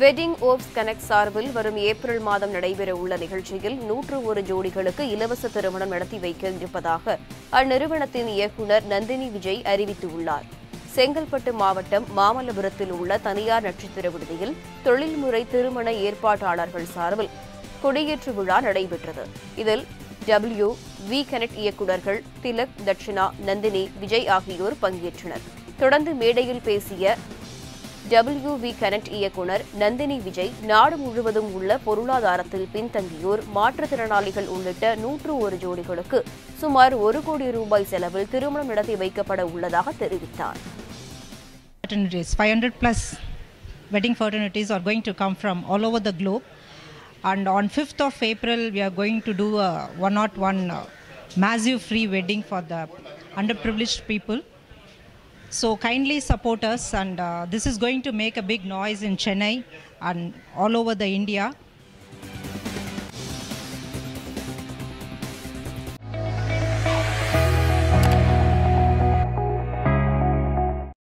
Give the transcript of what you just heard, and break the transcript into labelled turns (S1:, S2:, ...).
S1: Wedding oops connect சார்பில் வரும் April மாதம் நடைபெற உள்ள நிகழ்ச்சியில் நூற்று ஒரு ஜோடிகளுக்கு இலவச திருமணம் நடத்தி வைக்க இருப்பதாக அந்நிறுவனத்தின் இயக்குநர் நந்தினி விஜய் அறிவித்துள்ளார். செங்கல்பட்டு மாவட்டம் மாமல்லபுரத்தில் உள்ள தனியார் நட்சத்திர விடுதியில் தொழில்முறை திருமண ஏற்பாட்டாளர்கள் சார்பில் கொடியேற்று விழா நடைபெற்றது. இதில் டபிள்யூ வி கனெக்ட் இயக்குநர்கள் திலக் தட்சிணா நந்தினி விஜய் ஆகியோர் பங்கேற்றனர். தொடர்ந்து மேடையில் பேசிய டபிள்யூ வி கனெக்ட் இயக்குனர் நந்தினி விஜய் நாடு முழுவதும் உள்ள பொருளாதாரத்தில் பின்தங்கியோர் மாற்றுத்திறனாளிகள் உள்ளிட்ட நூற்று ஒரு ஜோடிகளுக்கு சுமார் ஒரு கோடி ரூபாய் செலவில் திருமணம் நடத்தி வைக்கப்பட உள்ளதாக தெரிவித்தார்
S2: fraternities 500 plus wedding fraternities are going to come from all over the globe and on 5th of april we are going to do a 101 uh, massive free wedding for the underprivileged people so kindly support us and uh, this is going to make a big noise in chennai and all over the india